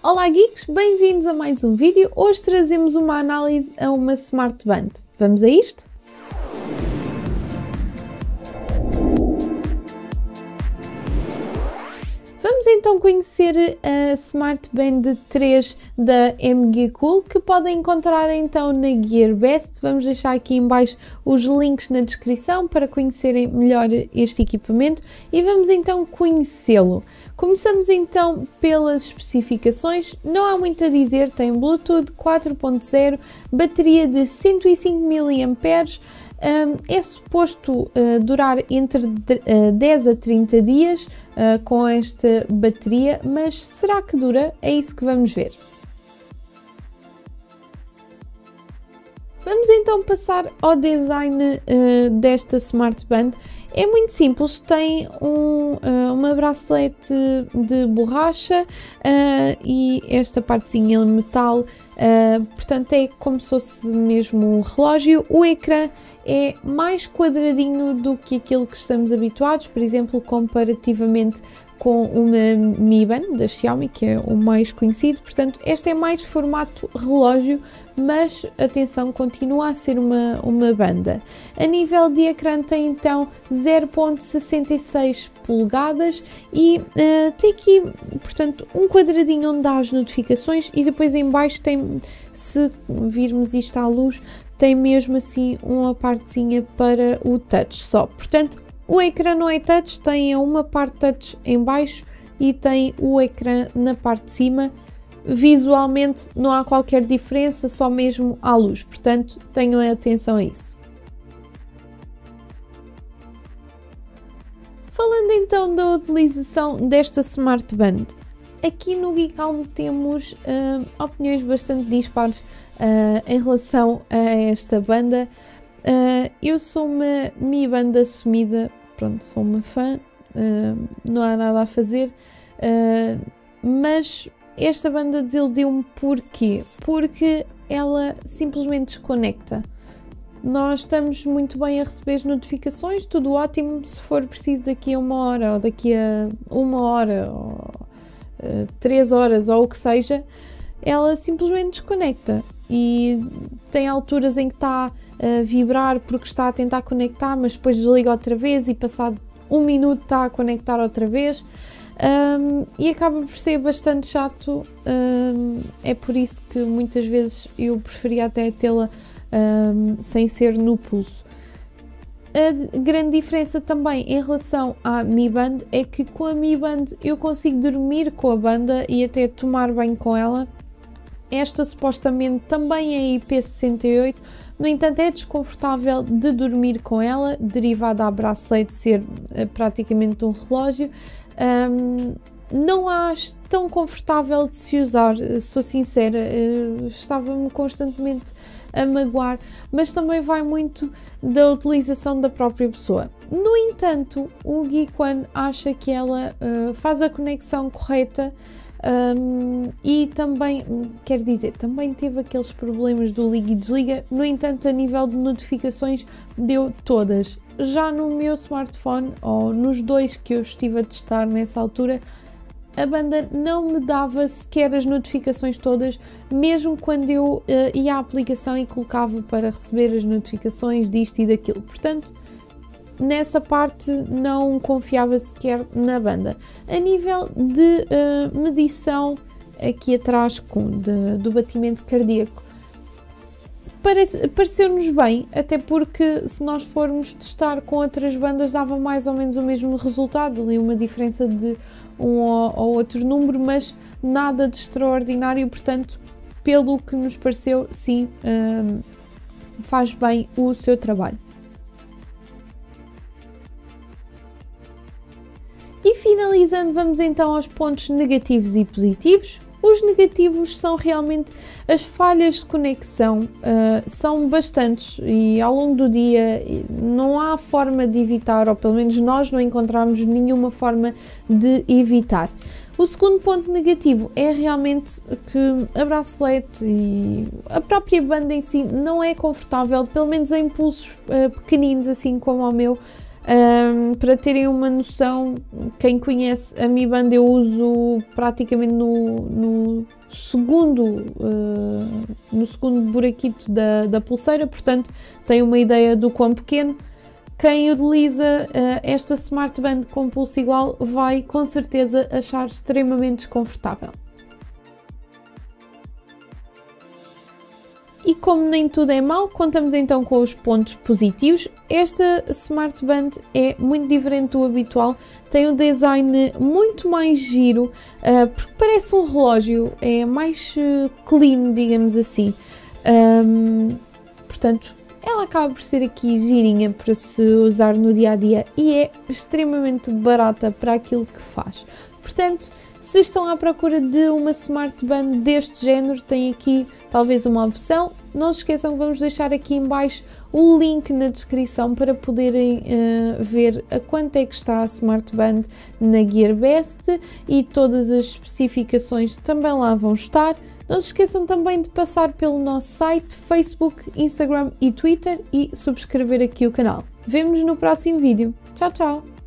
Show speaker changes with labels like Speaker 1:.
Speaker 1: Olá geeks, bem-vindos a mais um vídeo. Hoje trazemos uma análise a uma Smart Band. Vamos a isto? Então conhecer a Smart Band 3 da MG Cool, que podem encontrar então na GearBest. Vamos deixar aqui em baixo os links na descrição para conhecerem melhor este equipamento e vamos então conhecê-lo. Começamos então pelas especificações, não há muito a dizer, tem Bluetooth 4.0, bateria de 105 mAh, é suposto uh, durar entre uh, 10 a 30 dias uh, com esta bateria, mas será que dura? É isso que vamos ver. Vamos então passar ao design desta Smart Band. É muito simples, tem um, uh, uma bracelete de borracha uh, e esta partezinha de metal, uh, portanto é como se fosse mesmo um relógio. O ecrã é mais quadradinho do que aquilo que estamos habituados, por exemplo, comparativamente com uma Mi Band da Xiaomi, que é o mais conhecido. Portanto, este é mais formato relógio, mas atenção, continua a ser uma, uma banda. A nível de ecrã tem então 0.66 polegadas e uh, tem aqui, portanto, um quadradinho onde dá as notificações e depois em baixo tem, se virmos isto à luz, tem mesmo assim uma partezinha para o touch só. Portanto, o ecrã não é touch, tem uma parte touch em baixo e tem o ecrã na parte de cima. Visualmente não há qualquer diferença, só mesmo à luz, portanto tenham atenção a isso. Falando então da utilização desta Smart Band, aqui no Geekalm temos uh, opiniões bastante dispares uh, em relação a esta banda. Uh, eu sou uma Mi Banda assumida pronto, sou uma fã, não há nada a fazer, mas esta banda desiludiu-me porquê? Porque ela simplesmente desconecta. Nós estamos muito bem a receber as notificações, tudo ótimo. Se for preciso daqui a uma hora, ou daqui a uma hora, ou uh, três horas, ou o que seja, ela simplesmente desconecta. E tem alturas em que está a vibrar porque está a tentar conectar, mas depois desliga outra vez e passado um minuto está a conectar outra vez. Um, e acaba por ser bastante chato. Um, é por isso que muitas vezes eu preferia até tê-la um, sem ser no pulso. A grande diferença também em relação à Mi Band é que com a Mi Band eu consigo dormir com a banda e até tomar banho com ela. Esta supostamente também é IP68, no entanto, é desconfortável de dormir com ela, derivada à bracelete ser uh, praticamente um relógio. Um, não a acho tão confortável de se usar, eh, sou sincera, uh, estava-me constantemente a magoar, mas também vai muito da utilização da própria pessoa. No entanto, o Geek One acha que ela uh, faz a conexão correta um, e também, quer dizer, também teve aqueles problemas do liga e desliga, no entanto, a nível de notificações, deu todas. Já no meu smartphone, ou nos dois que eu estive a testar nessa altura, a banda não me dava sequer as notificações todas, mesmo quando eu uh, ia à aplicação e colocava para receber as notificações disto e daquilo. Portanto, nessa parte não confiava sequer na banda. A nível de uh, medição, aqui atrás com, de, do batimento cardíaco, pareceu-nos bem, até porque se nós formos testar com outras bandas dava mais ou menos o mesmo resultado, ali uma diferença de um ou, ou outro número, mas nada de extraordinário, portanto, pelo que nos pareceu, sim, uh, faz bem o seu trabalho. Finalizando, vamos então aos pontos negativos e positivos. Os negativos são realmente as falhas de conexão, uh, são bastantes e ao longo do dia não há forma de evitar, ou pelo menos nós não encontramos nenhuma forma de evitar. O segundo ponto negativo é realmente que a bracelete e a própria banda em si não é confortável, pelo menos em pulsos uh, pequeninos, assim como o meu Um, para terem uma noção, quem conhece a Mi Band eu uso praticamente no, no segundo, uh, no segundo buraquito da, da pulseira, portanto tem uma ideia do quão pequeno. Quem utiliza uh, esta Smart Band com pulso igual vai com certeza achar extremamente desconfortável. E como nem tudo é mau, contamos então com os pontos positivos. Esta Smart Band é muito diferente do habitual, tem um design muito mais giro, uh, porque parece um relógio, é mais uh, clean, digamos assim. Portanto, ela acaba por ser aqui girinha para se usar no dia a dia e é extremamente barata para aquilo que faz. Portanto, se estão à procura de uma smart band deste género, tem aqui talvez uma opção. Não se esqueçam que vamos deixar aqui em baixo o link na descrição para poderem uh, ver a quanto é que está a smart band na Gearbest e todas as especificações também lá vão estar. Não se esqueçam também de passar pelo nosso site, Facebook, Instagram e Twitter e subscrever aqui o canal. Vemo-nos no próximo vídeo. Tchau, tchau!